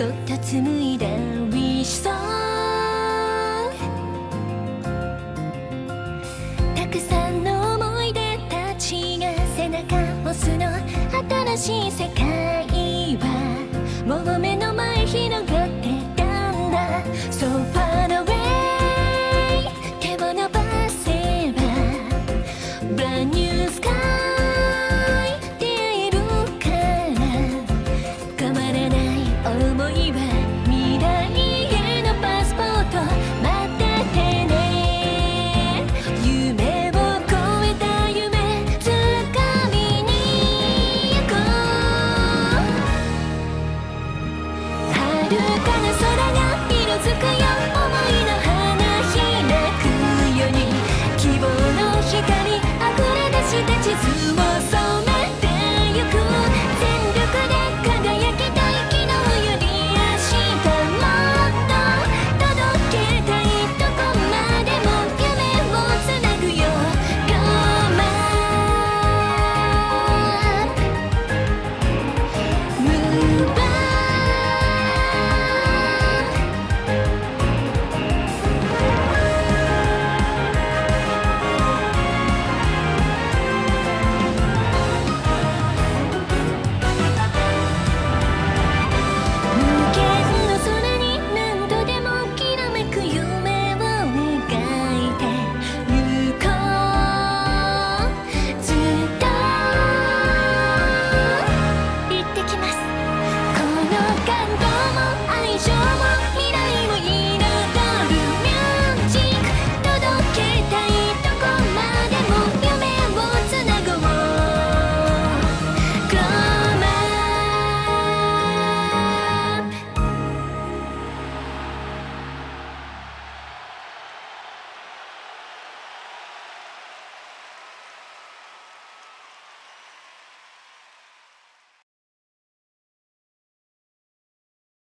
そっと紡いだ Wish Song たくさんの思い出たちが背中押すの新しい世界はもう目の前広がってたんだ。So far away 手を伸ばせば。Brand new sky 地図を